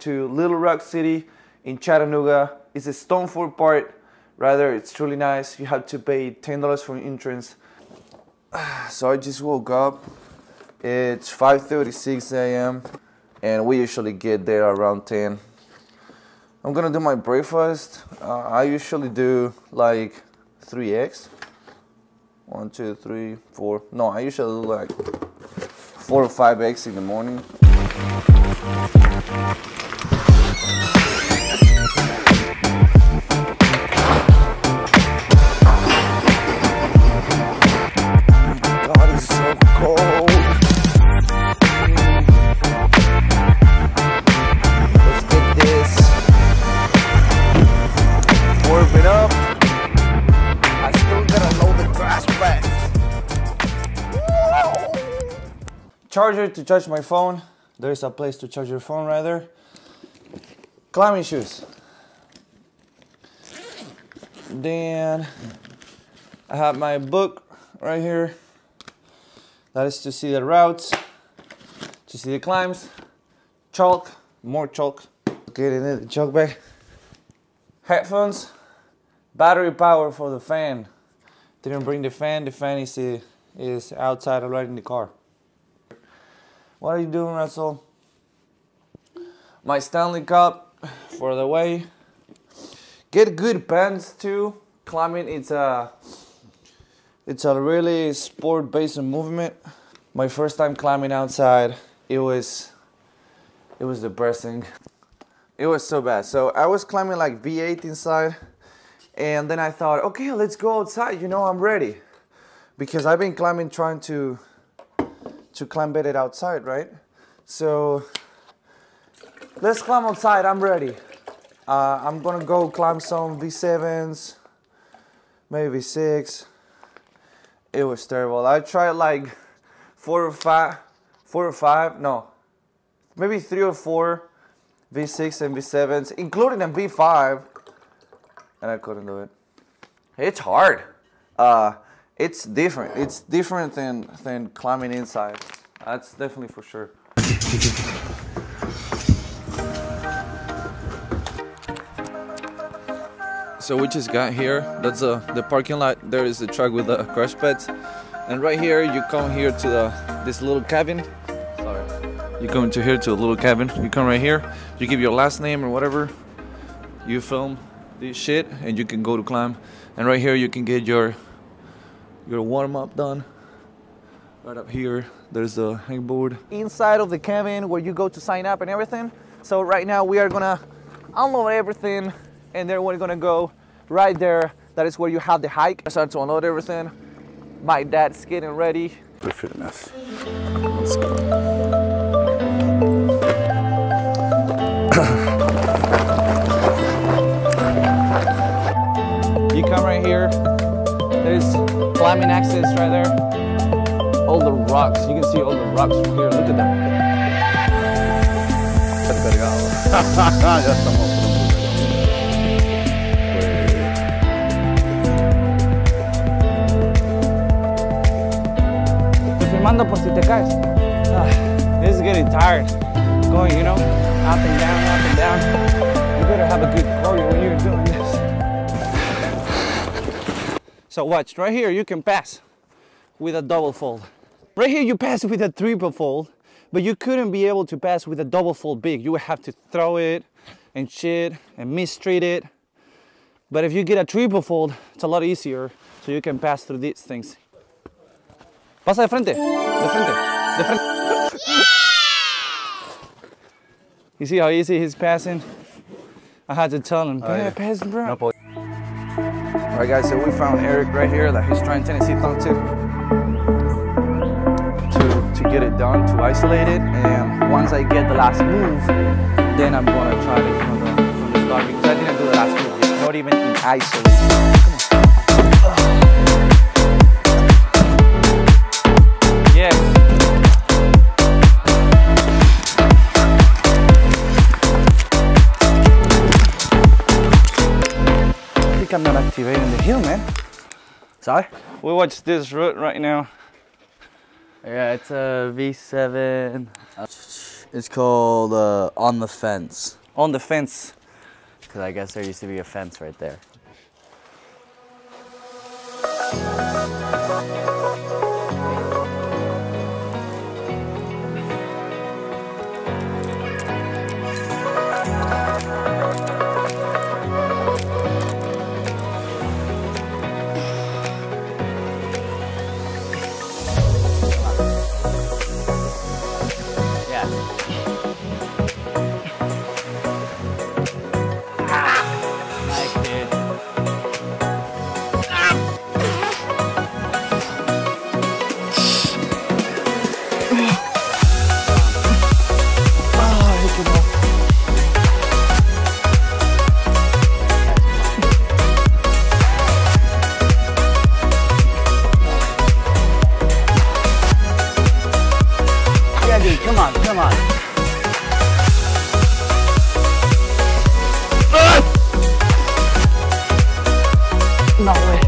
to Little Rock City in Chattanooga. It's a Stone Fort part. Rather, it's truly nice. You have to pay $10 for entrance. So I just woke up. It's 5:36 a.m. and we usually get there around 10. I'm gonna do my breakfast. Uh, I usually do like three eggs. One, two, three, four. No, I usually do like four or five eggs in the morning. Charger to charge my phone. There's a place to charge your phone rather. Climbing shoes. Then I have my book right here. That is to see the routes, to see the climbs. Chalk, more chalk. Get in the chalk bag. Headphones, battery power for the fan. Didn't bring the fan. The fan is is outside already in the car. What are you doing, Russell? My Stanley Cup for the way. Get good pants too. Climbing it's a it's a really sport-based movement. My first time climbing outside, it was it was depressing. It was so bad. So I was climbing like V8 inside, and then I thought, okay, let's go outside. You know, I'm ready, because I've been climbing trying to to climb better outside, right? So let's climb outside. I'm ready. Uh, I'm gonna go climb some V7s, maybe V6. It was terrible. I tried like four or five, four or five, no, maybe three or four V6 and V7s, including a V5, and I couldn't do it. It's hard. Uh, it's different. It's different than than climbing inside. That's definitely for sure. So we just got here. That's uh, the parking lot. There is the truck with the crash pads, and right here you come here to the this little cabin. Sorry. You come to here to a little cabin. You come right here. You give your last name or whatever. You film this shit, and you can go to climb. And right here you can get your your warm up done. Right up here, there's the hangboard. Inside of the cabin where you go to sign up and everything. So right now we are gonna unload everything and then we're gonna go right there. That is where you have the hike. I start to unload everything. My dad's getting ready. for fitness. Let's go. you come right here. There's climbing access right there. All the rocks. You can see all the rocks from here. Look at that. ya estamos Estoy filmando por si te caes. Ah, this is getting tired. Going, you know, up and down, up and down. You better have a good choreo when you're doing this. So watch, right here you can pass with a double fold. Right here you pass with a triple fold, but you couldn't be able to pass with a double fold big. You would have to throw it and shit and mistreat it. But if you get a triple fold, it's a lot easier, so you can pass through these things. Pasa de frente, de frente, de frente. Yeah! You see how easy he's passing? I had to tell him, yeah, yeah. pass bro. No, All right, guys, so we found Eric right here that he's trying Tennessee thumb tip to, to get it done, to isolate it. And once I get the last move, then I'm gonna try it from the, from the start because I didn't do the last move, not even in isolate. Think I'm activating the hill, man. Sorry? We watch this route right now. Yeah, it's a V7. It's called uh, On the Fence. On the fence. Because I guess there used to be a fence right there. Come on, come on. No way.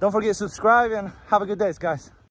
Don't forget to subscribe and have a good day, guys.